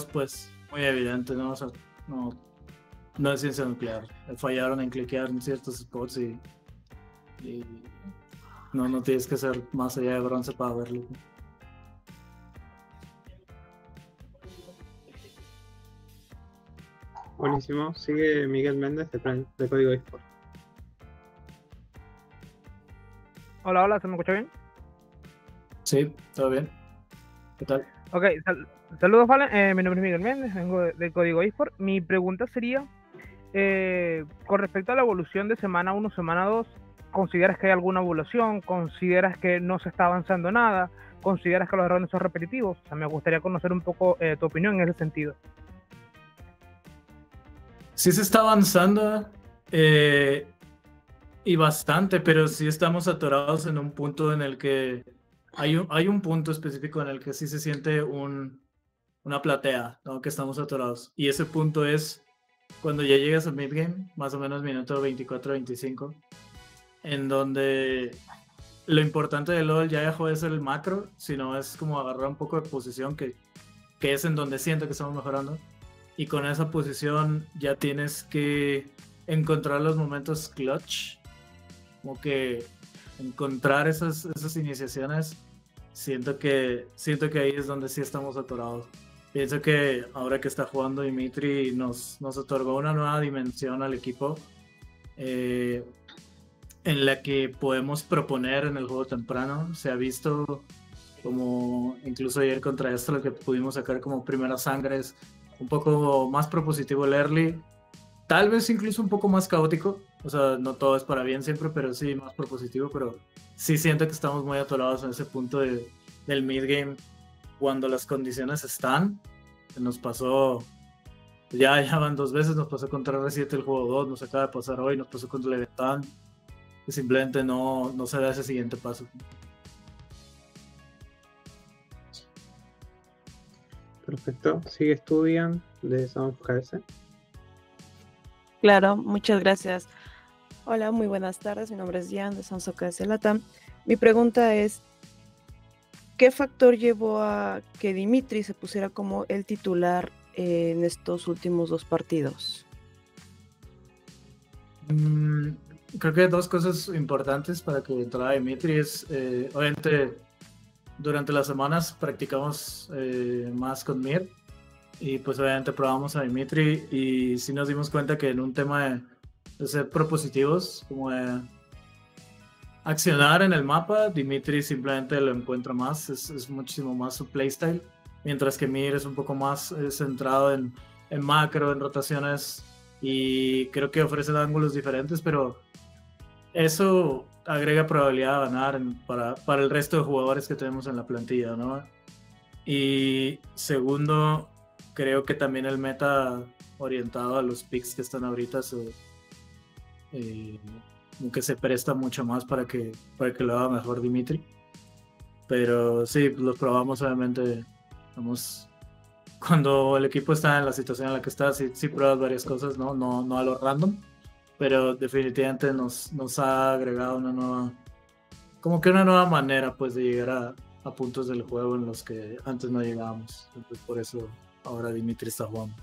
2, pues muy evidente, ¿no? O sea, no, no es ciencia nuclear. Fallaron en cliquear en ciertos spots y, y no, no tienes que ser más allá de bronce para verlo. Buenísimo. Sigue Miguel Méndez de, de Código eSport. Hola, hola, ¿se me escucha bien? Sí, todo bien. ¿Qué tal? Ok, saludos, Valen. Eh, mi nombre es Miguel Méndez, vengo de, Código eSport. Mi pregunta sería, eh, con respecto a la evolución de semana 1, semana 2, ¿consideras que hay alguna evolución? ¿Consideras que no se está avanzando nada? ¿Consideras que los errores son repetitivos? O sea, me gustaría conocer un poco eh, tu opinión en ese sentido sí se está avanzando y bastante, pero sí estamos atorados en un punto en el que hay un, hay un punto específico en el que sí se siente un, una platea, ¿no? que estamos atorados. Y ese punto es cuando ya llegas al midgame, más o menos minuto 24-25, en donde lo importante de LOL ya dejó de el macro, sino es como agarrar un poco de posición, que, que es en donde siento que estamos mejorando y con esa posición ya tienes que encontrar los momentos clutch, como que encontrar esas, esas iniciaciones, siento que, siento que ahí es donde sí estamos atorados. Pienso que ahora que está jugando Dimitri nos, nos otorgó una nueva dimensión al equipo eh, en la que podemos proponer en el juego temprano. Se ha visto como incluso ayer contra esto lo que pudimos sacar como primeras sangres un poco más propositivo el early, tal vez incluso un poco más caótico, o sea, no todo es para bien siempre, pero sí más propositivo, pero sí siento que estamos muy atorados en ese punto de, del mid game cuando las condiciones están. Nos pasó, ya, ya van dos veces, nos pasó contra R7 el juego 2, nos acaba de pasar hoy, nos pasó contra Leviatán, que simplemente no, no se da ese siguiente paso. Perfecto. Sigue Estudian de KS. Claro, muchas gracias. Hola, muy buenas tardes. Mi nombre es Jan de KS Latam. Mi pregunta es, ¿qué factor llevó a que Dimitri se pusiera como el titular en estos últimos dos partidos? Mm, creo que dos cosas importantes para que entrara Dimitri es, eh, obviamente, durante las semanas practicamos eh, más con Mir y pues obviamente probamos a Dimitri y sí nos dimos cuenta que en un tema de, ser propositivos, como de accionar en el mapa, Dimitri simplemente lo encuentra más, es, muchísimo más su playstyle, mientras que Mir es un poco más eh, centrado en, en macro, en rotaciones y creo que ofrece ángulos diferentes, pero eso agrega probabilidad de ganar para, para, el resto de jugadores que tenemos en la plantilla, ¿no? Y segundo, creo que también el meta orientado a los picks que están ahorita se, eh, que se presta mucho más para que, para que lo haga mejor Dimitri. Pero sí, los probamos obviamente. Vamos, cuando el equipo está en la situación en la que está, sí, sí pruebas varias cosas, ¿no? No, no a lo random pero definitivamente nos, nos ha agregado una nueva, como que una nueva manera pues de llegar a, a puntos del juego en los que antes no llegábamos. Entonces por eso ahora Dimitri está jugando.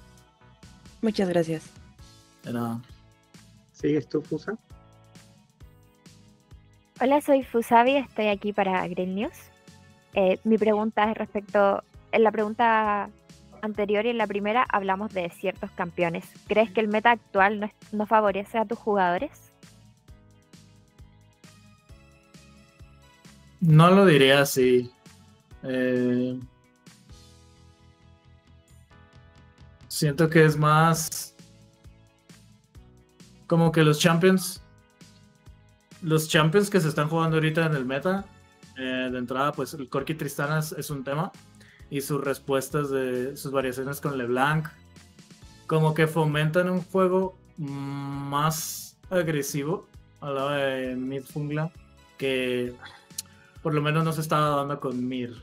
Muchas gracias. De nada. ¿Sigues tú, Fusa? Hola, soy Fusavi, estoy aquí para Green News. Eh, mi pregunta es respecto, en la pregunta anterior y en la primera hablamos de ciertos campeones. ¿Crees que el meta actual no, favorece a tus jugadores? No lo diría así. Eh, siento que es más como que los champions, los champions que se están jugando ahorita en el meta, eh, de entrada, pues el Corki Tristana es un tema y sus respuestas de sus variaciones con LeBlanc, como que fomentan un juego más agresivo a la de Mid Fungla que por lo menos no se estaba dando con Mir.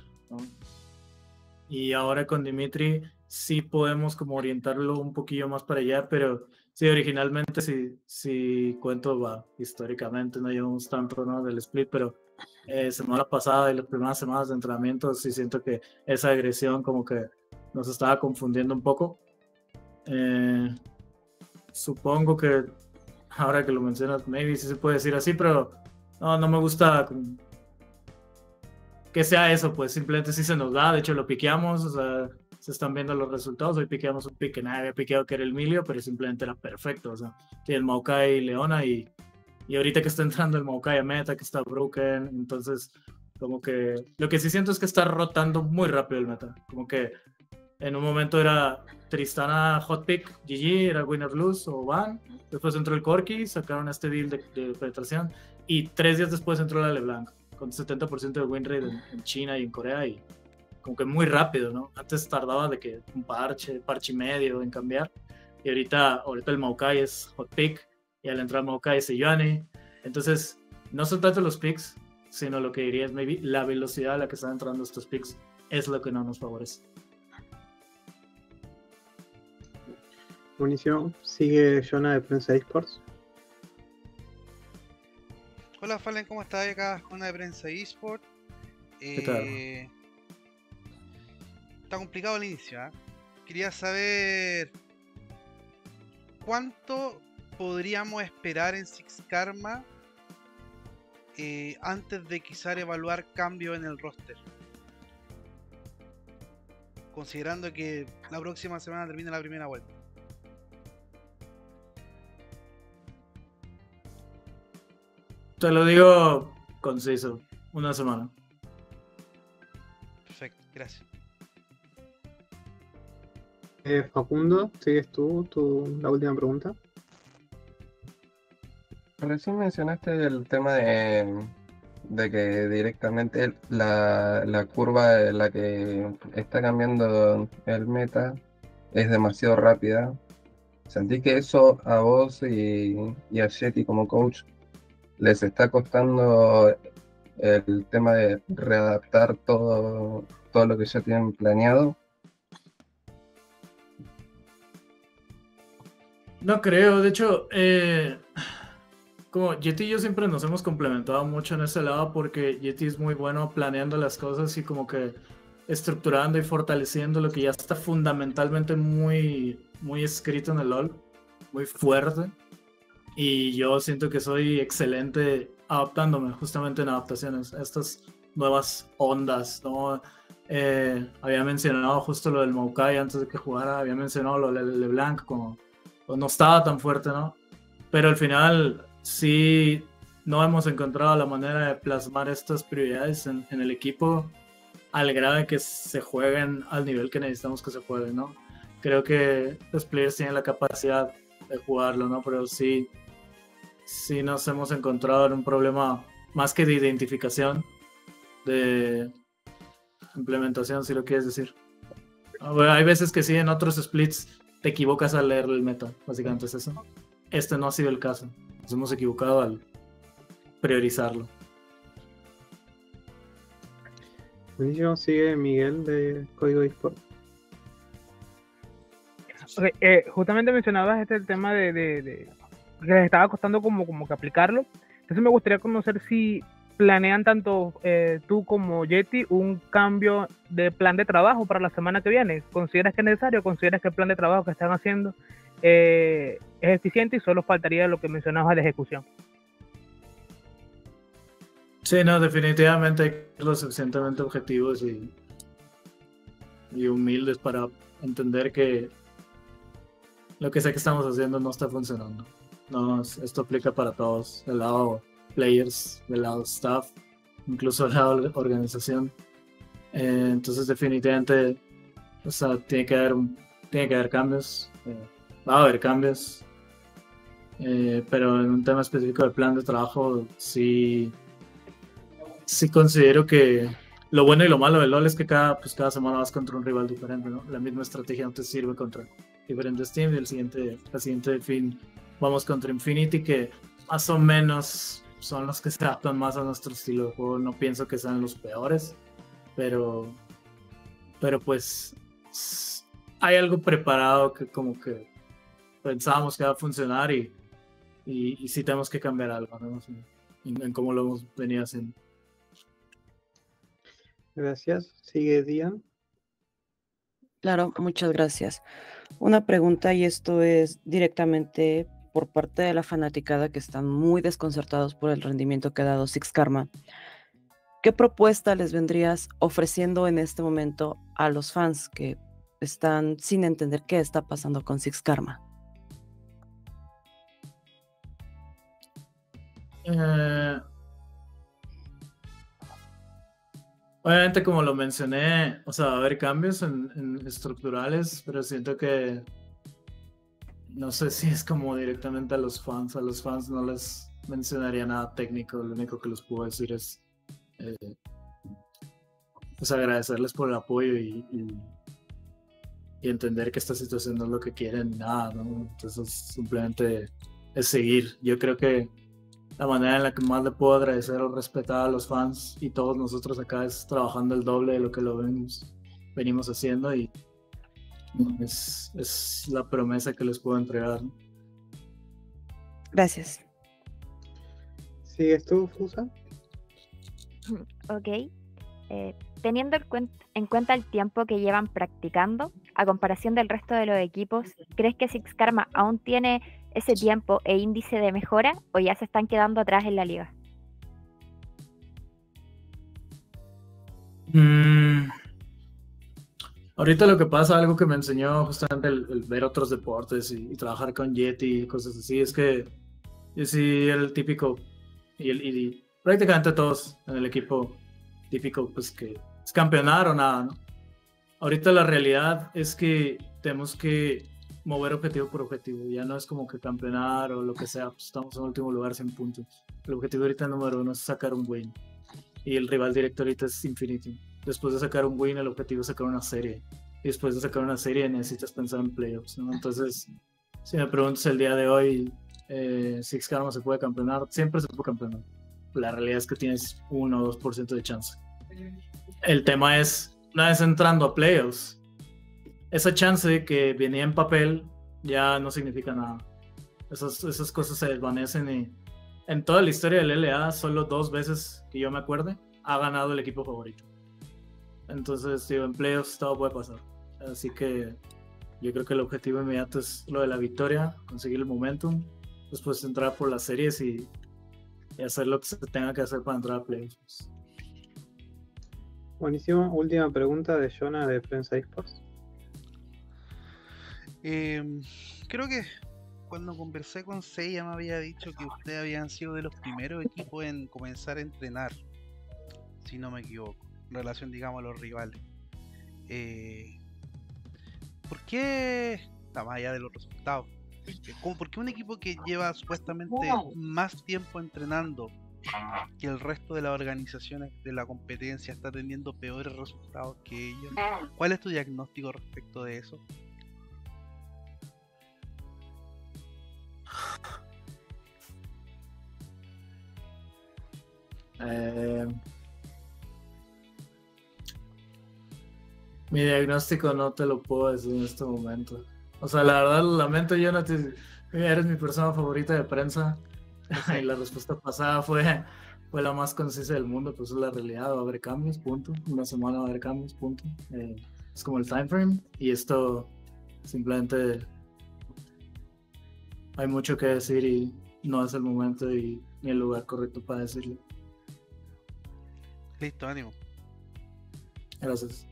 Y ahora con Dimitri sí podemos como orientarlo un poquillo más para allá, pero sí, originalmente si, si cuento históricamente no llevamos tanto ¿no? del split, pero eh, semana pasada y las primeras semanas de entrenamiento, sí siento que esa agresión como que nos estaba confundiendo un poco. Eh, supongo que ahora que lo mencionas, maybe sí se puede decir así, pero no, no me gusta que sea eso, pues simplemente sí se nos da, de hecho lo piqueamos, o sea, se están viendo los resultados, hoy piqueamos un pique, nadie había piqueado que era el Milio, pero simplemente era perfecto, o sea, tiene el Maokai y Leona y, y ahorita que está entrando el Maokai a meta, que está broken, entonces como que lo que sí siento es que está rotando muy rápido el meta, como que en un momento era Tristana Hot Pick, GG, era Winner Lose o Van. Después entró el Corki, sacaron este deal de, penetración. Y tres días después entró la LeBlanc, con 70% de win rate en, China y en Corea. Y como que muy rápido, ¿no? Antes tardaba de que un parche, parche y medio en cambiar. Y ahorita, ahorita el Maokai es Hot Pick. Y al entrar Maokai es Yuani. Entonces, no son tanto los picks, sino lo que diría es maybe la velocidad a la que están entrando estos picks es lo que no nos favorece. Munición, sigue Jonah de Prensa Esports. Hola Fallen, ¿cómo estás? Acá Jonah de Prensa Esports. Eh, está complicado el inicio, ¿eh? Quería saber cuánto podríamos esperar en Six Karma eh, antes de quizás evaluar cambio en el roster. Considerando que la próxima semana termina la primera vuelta. Te lo digo conciso, una semana. Perfecto, gracias. Eh, Facundo, ¿sigues tú tu, la última pregunta? Recién mencionaste el tema de, de que directamente la, la curva en la que está cambiando el meta es demasiado rápida. Sentí que eso a vos y, y a Yeti como coach les está costando el tema de readaptar todo, todo lo que ya tienen planeado? No creo, de hecho, eh, como Yeti y yo siempre nos hemos complementado mucho en ese lado porque Yeti es muy bueno planeando las cosas y como que estructurando y fortaleciendo lo que ya está fundamentalmente muy, muy escrito en el LOL, muy fuerte. Y yo siento que soy excelente adaptándome justamente en adaptaciones a estas nuevas ondas, ¿no? Eh, había mencionado justo lo del Maokai antes de que jugara, había mencionado lo del LeBlanc, como pues, no estaba tan fuerte, ¿no? Pero al final sí no hemos encontrado la manera de plasmar estas prioridades en, el equipo al grado de que se jueguen al nivel que necesitamos que se jueguen, ¿no? Creo que los players tienen la capacidad de jugarlo, ¿no? Pero sí, sí nos hemos encontrado en un problema más que de identificación, de implementación, si lo quieres decir. Ah, hay veces que sí, en otros splits te equivocas al leer el meta, básicamente es eso. Este no ha sido el caso. Nos hemos equivocado al priorizarlo. Buenísimo, sigue Miguel de Código Discord. Eh, justamente mencionabas este el tema de que les estaba costando como, como que aplicarlo. Entonces me gustaría conocer si planean tanto eh, tú como Yeti un cambio de plan de trabajo para la semana que viene. ¿Consideras que es necesario? ¿Consideras que el plan de trabajo que están haciendo eh, es eficiente y solo faltaría lo que mencionabas de ejecución? Sí, no, definitivamente lo suficientemente objetivos y, y humildes para entender que lo que sé que estamos haciendo no está funcionando. No, esto aplica para todos, del lado players, del lado staff, incluso del lado organización. Eh, entonces definitivamente, o sea, tiene que haber, tiene que haber cambios, eh, va a haber cambios, eh, pero en un tema específico del plan de trabajo, sí, sí considero que lo bueno y lo malo del LOL es que cada, pues cada semana vas contra un rival diferente, ¿no? La misma estrategia no te sirve contra diferentes teams y el siguiente, el siguiente fin vamos contra Infinity, que más o menos son los que se adaptan más a nuestro estilo de juego. No pienso que sean los peores, pero, pero pues hay algo preparado que como que pensábamos que va a funcionar y, y, sí tenemos que cambiar algo en, cómo lo hemos venido haciendo. Gracias. Sigue Dian. Claro, muchas gracias. Una pregunta, y esto es directamente por parte de la fanaticada que están muy desconcertados por el rendimiento que ha dado Six Karma. ¿Qué propuesta les vendrías ofreciendo en este momento a los fans que están sin entender qué está pasando con Six Karma? Eh, obviamente, como lo mencioné, o sea, va a haber cambios estructurales, pero siento que no sé si es como directamente a los fans. A los fans no les mencionaría nada técnico. Lo único que les puedo decir es eh, pues agradecerles por el apoyo y, y, entender que esta situación no es lo que quieren, nada, ¿no? Entonces simplemente es seguir. Yo creo que la manera en la que más le puedo agradecer o respetar a los fans y todos nosotros acá es trabajando el doble de lo que lo venimos, venimos haciendo y es, es la promesa que les puedo entregar. Gracias. ¿Sigues tú, Fusa? Ok. Eh, teniendo en cuenta el tiempo que llevan practicando, a comparación del resto de los equipos, ¿crees que Six Karma aún tiene ese tiempo e índice de mejora o ya se están quedando atrás en la liga? Mm. Ahorita lo que pasa, algo que me enseñó justamente el, ver otros deportes y, trabajar con Yeti y cosas así, es que yo sí el típico y, el, y prácticamente todos en el equipo típico, pues que es campeonar o nada, ¿no? Ahorita la realidad es que tenemos que mover objetivo por objetivo. Ya no es como que campeonar o lo que sea. Pues estamos en último lugar sin puntos. El objetivo ahorita número uno es sacar un win. Y el rival directo ahorita es Infinity. Después de sacar un win, el objetivo es sacar una serie. Y después de sacar una serie necesitas pensar en playoffs. ¿no? Entonces, si me preguntas el día de hoy, eh, Six Karma se puede campeonar, siempre se puede campeonar. La realidad es que tienes 1 o 2% de chance. El tema es, una vez entrando a playoffs, esa chance que venía en papel ya no significa nada. Esas, esas cosas se desvanecen y en toda la historia del LA, solo dos veces que yo me acuerde, ha ganado el equipo favorito. Entonces, digo, en playoffs todo puede pasar. Así que yo creo que el objetivo inmediato es lo de la victoria, conseguir el momentum, después entrar por las series y, hacer lo que se tenga que hacer para entrar a playoffs. Buenísimo. Última pregunta de Jonah de Prensa Esports. Em, creo que cuando conversé con Seiya me había dicho que ustedes habían sido de los primeros equipos en comenzar a entrenar, si no me equivoco, relación, digamos, a los rivales. Eh, ¿Por qué, está más allá de los resultados, como porque un equipo que lleva supuestamente más tiempo entrenando que el resto de las organizaciones de la competencia está teniendo peores resultados que ellos? ¿Cuál es tu diagnóstico respecto de eso? Eh, mi diagnóstico no te lo puedo decir en este momento. O sea, la verdad, lo lamento, Jonathan. Eres mi persona favorita de prensa. y la respuesta pasada fue, fue la más concisa del mundo. Pues es la realidad. Va a haber cambios, punto. Una semana va a haber cambios, punto. Eh, es como el time frame. Y esto simplemente hay mucho que decir y no es el momento y ni el lugar correcto para decirlo. Listo, ánimo. Gracias.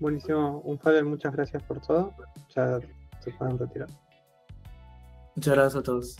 Buenísimo, un Fader, muchas gracias por todo. Ya se pueden retirar. Muchas gracias a todos.